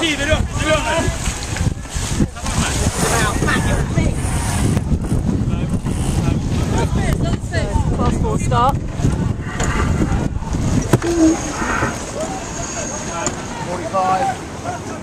sidor det lönar Class start. 45.